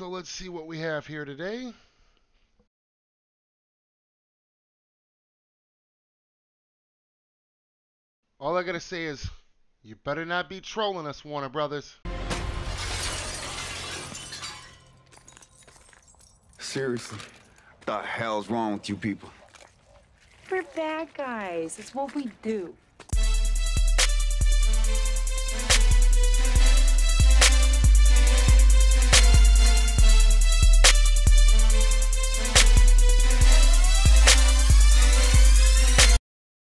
So let's see what we have here today. All I gotta say is, you better not be trolling us, Warner Brothers. Seriously, the hell's wrong with you people? We're bad guys. It's what we do.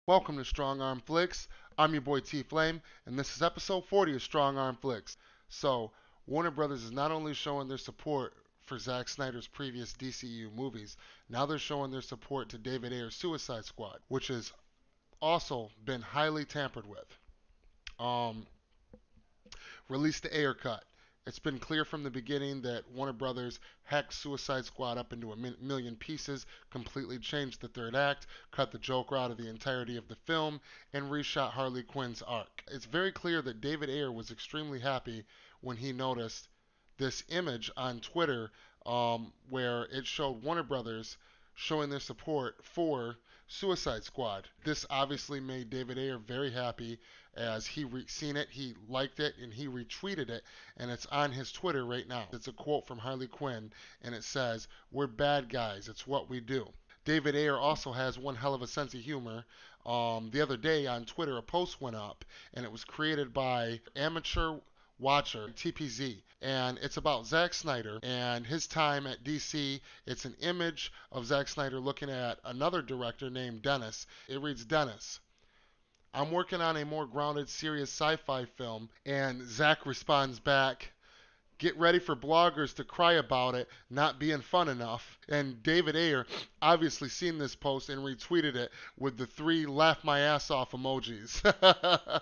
Welcome to Strong Arm Flix. I'm your boy T Flame, and this is episode 40 of Strong Arm Flix. So, Warner Brothers is not only showing their support for Zack Snyder's previous DCU movies, now they're showing their support to David Ayer's Suicide Squad, which has also been highly tampered with. Um, released the Ayer cut. It's been clear from the beginning that Warner Brothers hacked Suicide Squad up into a million pieces, completely changed the third act, cut the Joker out of the entirety of the film, and reshot Harley Quinn's arc. It's very clear that David Ayer was extremely happy when he noticed this image on Twitter um, where it showed Warner Brothers showing their support for Suicide Squad. This obviously made David Ayer very happy as he re- seen it, he liked it, and he retweeted it, and it's on his Twitter right now. It's a quote from Harley Quinn, and it says, "We're bad guys. It's what we do." David Ayer also has one hell of a sense of humor. Um, the other day on Twitter, a post went up, and it was created by amateur watcher TPZ, and it's about Zack Snyder and his time at DC. It's an image of Zack Snyder looking at another director named Dennis. It reads Dennis. I'm working on a more grounded, serious sci fi film. And Zack responds back, Get ready for bloggers to cry about it not being fun enough. And David Ayer obviously seen this post and retweeted it with the three laugh my ass off emojis.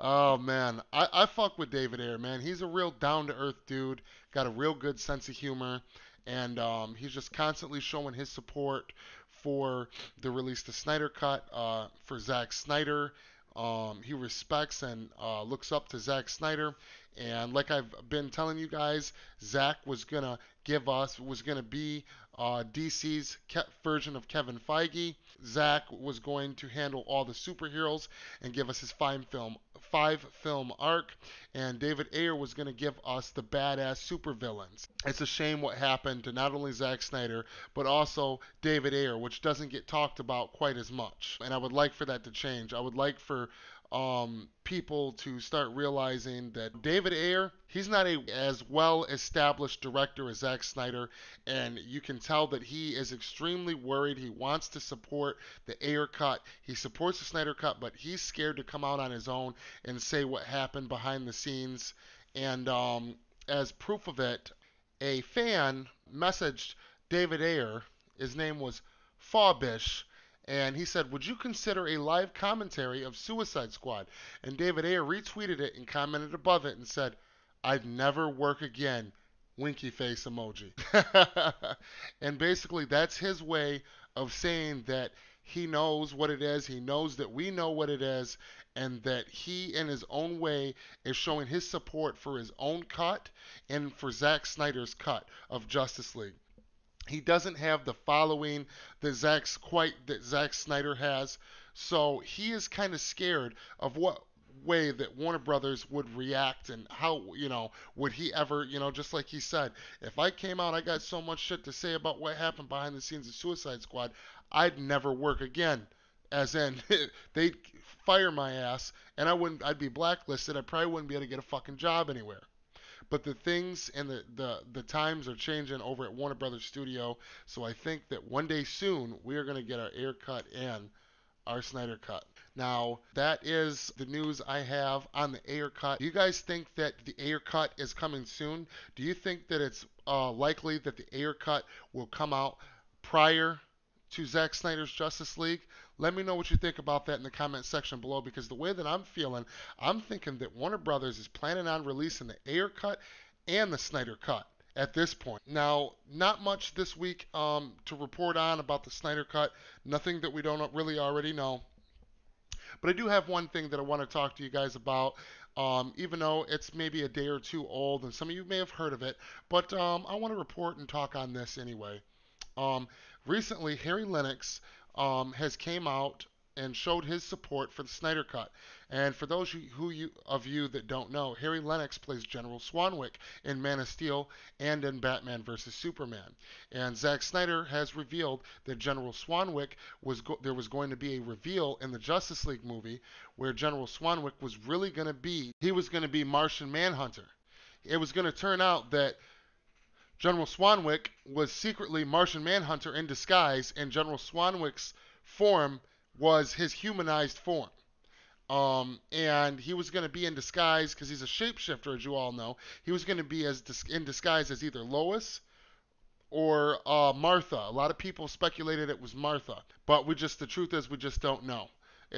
oh man, I, I fuck with David Ayer, man. He's a real down to earth dude, got a real good sense of humor, and um, he's just constantly showing his support for the release the Snyder Cut uh, for Zack Snyder. Um, he respects and uh, looks up to Zack Snyder. And like I've been telling you guys, Zack was gonna give us was gonna be uh, DC's version of Kevin Feige. Zack was going to handle all the superheroes and give us his five film five film arc, and David Ayer was going to give us the badass supervillains. It's a shame what happened to not only Zack Snyder but also David Ayer, which doesn't get talked about quite as much. And I would like for that to change. I would like for um, people to start realizing that David Ayer, he's not a as well established director as Zack Snyder, and you can tell that he is extremely worried. He wants to support the Ayer cut. He supports the Snyder cut, but he's scared to come out on his own and say what happened behind the scenes. And um, as proof of it, a fan messaged David Ayer. His name was Fawbish and he said, Would you consider a live commentary of Suicide Squad? And David Ayer retweeted it and commented above it and said, I'd never work again. Winky face emoji. and basically, that's his way of saying that he knows what it is, he knows that we know what it is, and that he, in his own way, is showing his support for his own cut and for Zack Snyder's cut of Justice League. He doesn't have the following that Zack's quite that Zack Snyder has, so he is kind of scared of what way that Warner Brothers would react and how you know would he ever you know just like he said if I came out I got so much shit to say about what happened behind the scenes of Suicide Squad I'd never work again. As in they'd fire my ass and I wouldn't I'd be blacklisted. I probably wouldn't be able to get a fucking job anywhere but the things and the, the, the times are changing over at Warner Brothers Studio. So I think that one day soon we are going to get our Ayer cut and our Snyder cut. Now, that is the news I have on the Ayer cut. Do you guys think that the Ayer cut is coming soon? Do you think that it's uh, likely that the Ayer cut will come out prior to Zack Snyder's Justice League? Let me know what you think about that in the comment section below because the way that I'm feeling, I'm thinking that Warner Brothers is planning on releasing the Ayer cut and the Snyder cut at this point. Now, not much this week um, to report on about the Snyder cut. Nothing that we don't really already know. But I do have one thing that I want to talk to you guys about. Um, even though it's maybe a day or two old, and some of you may have heard of it, but um, I want to report and talk on this anyway. Um, recently, Harry Lennix um, has came out and showed his support for the Snyder Cut. And for those who you, of you that don't know, Harry Lennix plays General Swanwick in Man of Steel and in Batman vs Superman. And Zack Snyder has revealed that General Swanwick was go- there was going to be a reveal in the Justice League movie where General Swanwick was really going to be he was going to be Martian Manhunter. It was going to turn out that General Swanwick was secretly Martian Manhunter in disguise, and General Swanwick's form was his humanized form. Um, and he was going to be in disguise because he's a shapeshifter, as you all know. He was going to be as dis- in disguise as either Lois or uh, Martha. A lot of people speculated it was Martha, but we just the truth is we just don't know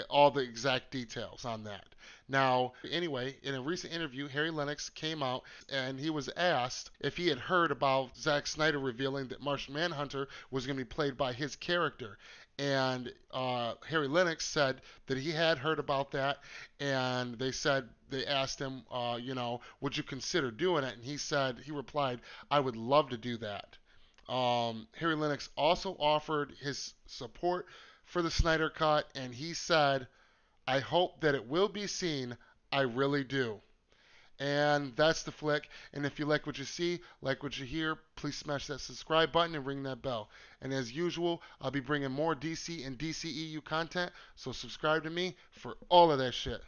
all the exact details on that. Now, anyway, in a recent interview, Harry Lennix came out and he was asked if he had heard about Zack Snyder revealing that Martian Manhunter was going to be played by his character and uh, Harry Lennix said that he had heard about that, and they said they asked him, uh, you know, would you consider doing it? And he said he replied, I would love to do that. Um, Harry Lennix also offered his support for the Snyder Cut, and he said, I hope that it will be seen. I really do. And that's the flick. And if you like what you see, like what you hear, please smash that subscribe button and ring that bell. And as usual, I'll be bringing more DC and DCEU content, so subscribe to me for all of that shit.